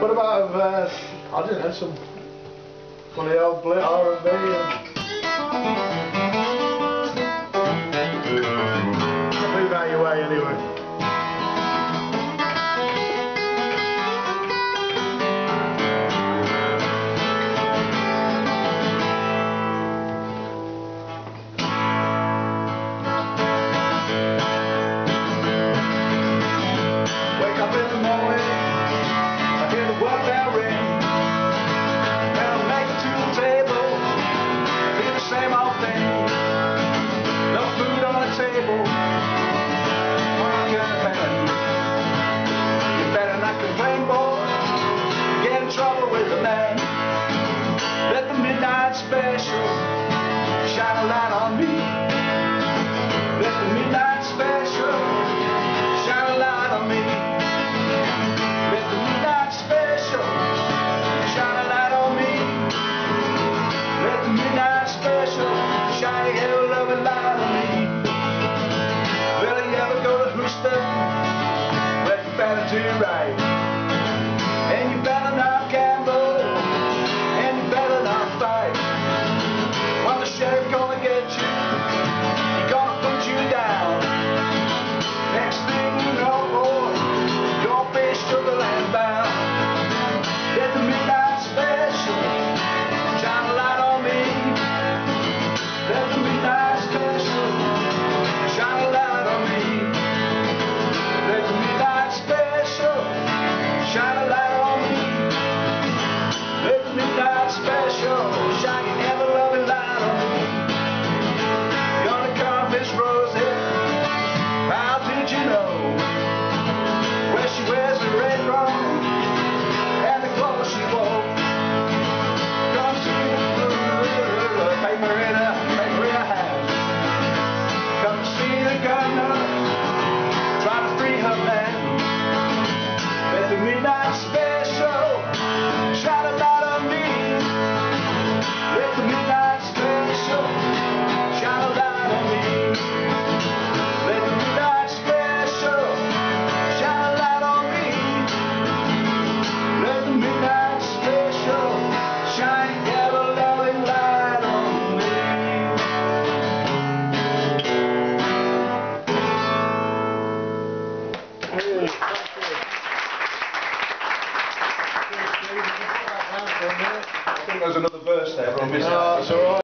What about uh, I don't know some funny old blit R and B and move out your way anyway. special shine a light on me. Let the midnight special shine a light on me. Let the midnight special shine a light on me. Let the midnight special shine a hell of a light on me. Will you ever go to Houston? Let the fantasy ride. there's another verse there, but I missed it.